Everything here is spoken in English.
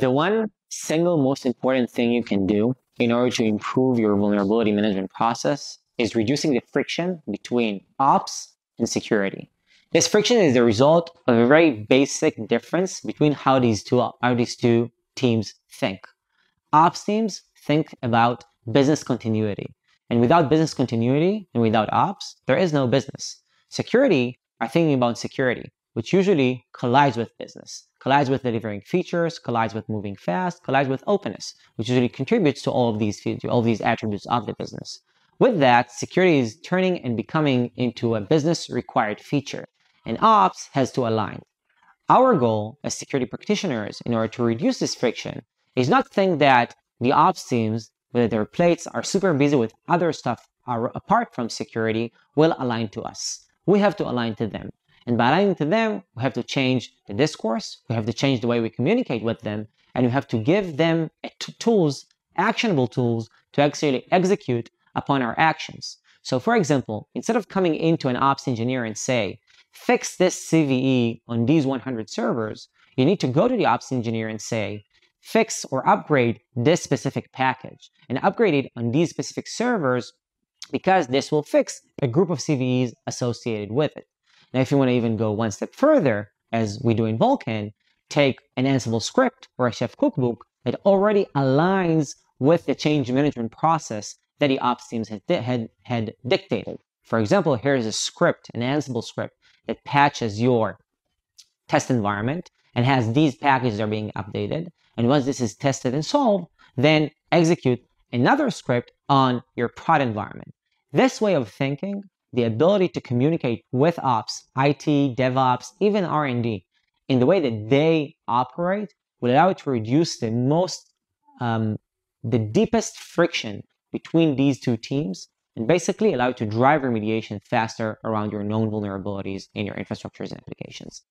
The one single most important thing you can do in order to improve your vulnerability management process is reducing the friction between ops and security. This friction is the result of a very basic difference between how these two, how these two teams think. Ops teams think about business continuity. And without business continuity and without ops, there is no business. Security are thinking about security, which usually collides with business, collides with delivering features, collides with moving fast, collides with openness, which usually contributes to all of these features, all of these attributes of the business. With that, security is turning and becoming into a business required feature and ops has to align. Our goal as security practitioners in order to reduce this friction is not to think that the ops teams, whether their plates are super busy with other stuff apart from security, will align to us. We have to align to them. And by aligning to them, we have to change the discourse, we have to change the way we communicate with them, and we have to give them tools, actionable tools, to actually execute upon our actions. So for example, instead of coming into an ops engineer and say, fix this CVE on these 100 servers, you need to go to the ops engineer and say, fix or upgrade this specific package and upgrade it on these specific servers because this will fix a group of CVEs associated with it. Now, if you want to even go one step further, as we do in Vulcan, take an Ansible script or a Chef cookbook that already aligns with the change management process that the ops teams had, had, had dictated. For example, here's a script, an Ansible script that patches your test environment and has these packages are being updated. And once this is tested and solved, then execute another script on your prod environment. This way of thinking, the ability to communicate with ops, IT, DevOps, even R&D in the way that they operate will allow you to reduce the most, um, the deepest friction between these two teams and basically allow you to drive remediation faster around your known vulnerabilities in your infrastructures and applications.